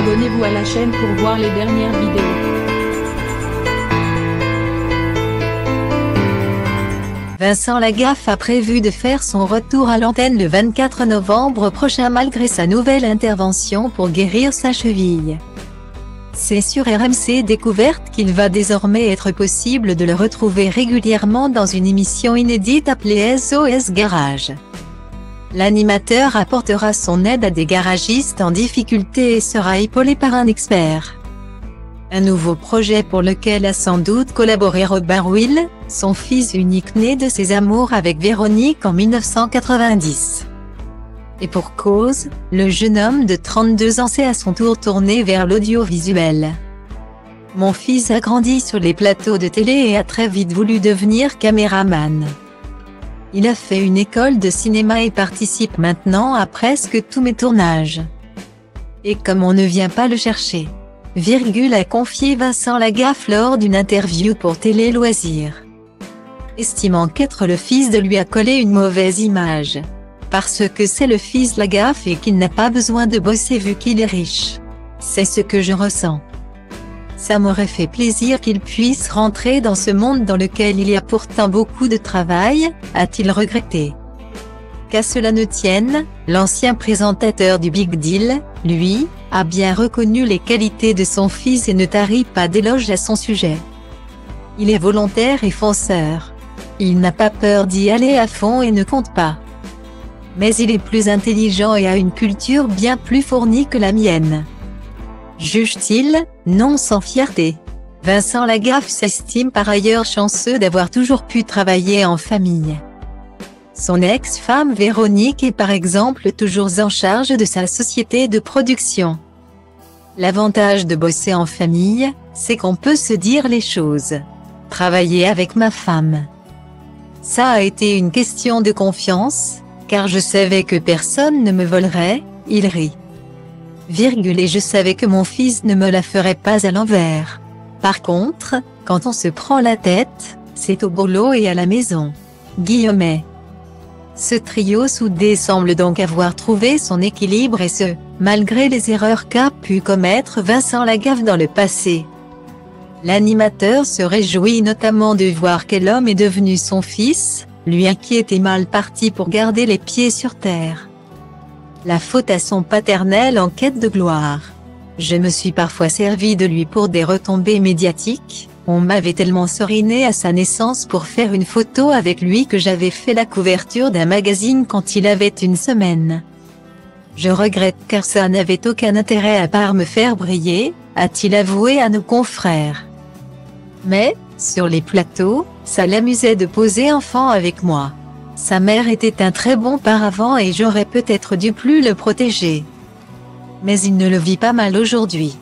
Abonnez-vous à la chaîne pour voir les dernières vidéos. Vincent Lagaffe a prévu de faire son retour à l'antenne le 24 novembre prochain malgré sa nouvelle intervention pour guérir sa cheville. C'est sur RMC Découverte qu'il va désormais être possible de le retrouver régulièrement dans une émission inédite appelée SOS Garage. L'animateur apportera son aide à des garagistes en difficulté et sera épaulé par un expert. Un nouveau projet pour lequel a sans doute collaboré Robin Will, son fils unique né de ses amours avec Véronique en 1990. Et pour cause, le jeune homme de 32 ans s'est à son tour tourné vers l'audiovisuel. Mon fils a grandi sur les plateaux de télé et a très vite voulu devenir caméraman. Il a fait une école de cinéma et participe maintenant à presque tous mes tournages. Et comme on ne vient pas le chercher, virgule a confié Vincent Lagaffe lors d'une interview pour Télé Loisirs. Estimant qu'être le fils de lui a collé une mauvaise image. Parce que c'est le fils Lagaffe et qu'il n'a pas besoin de bosser vu qu'il est riche. C'est ce que je ressens. Ça m'aurait fait plaisir qu'il puisse rentrer dans ce monde dans lequel il y a pourtant beaucoup de travail, a-t-il regretté. Qu'à cela ne tienne, l'ancien présentateur du Big Deal, lui, a bien reconnu les qualités de son fils et ne tarit pas d'éloges à son sujet. Il est volontaire et fonceur. Il n'a pas peur d'y aller à fond et ne compte pas. Mais il est plus intelligent et a une culture bien plus fournie que la mienne. Juge-t-il, non sans fierté. Vincent Lagaffe s'estime par ailleurs chanceux d'avoir toujours pu travailler en famille. Son ex-femme Véronique est par exemple toujours en charge de sa société de production. L'avantage de bosser en famille, c'est qu'on peut se dire les choses. Travailler avec ma femme. Ça a été une question de confiance, car je savais que personne ne me volerait, il rit. Virgule et je savais que mon fils ne me la ferait pas à l'envers. Par contre, quand on se prend la tête, c'est au boulot et à la maison. Guillaumet. Ce trio soudé semble donc avoir trouvé son équilibre et ce, malgré les erreurs qu'a pu commettre Vincent Lagaffe dans le passé. L'animateur se réjouit notamment de voir quel homme est devenu son fils, lui qui mal parti pour garder les pieds sur terre. La faute à son paternel en quête de gloire. Je me suis parfois servi de lui pour des retombées médiatiques, on m'avait tellement soriné à sa naissance pour faire une photo avec lui que j'avais fait la couverture d'un magazine quand il avait une semaine. Je regrette car ça n'avait aucun intérêt à part me faire briller, a-t-il avoué à nos confrères. Mais, sur les plateaux, ça l'amusait de poser enfant avec moi. Sa mère était un très bon paravent et j'aurais peut-être dû plus le protéger. Mais il ne le vit pas mal aujourd'hui.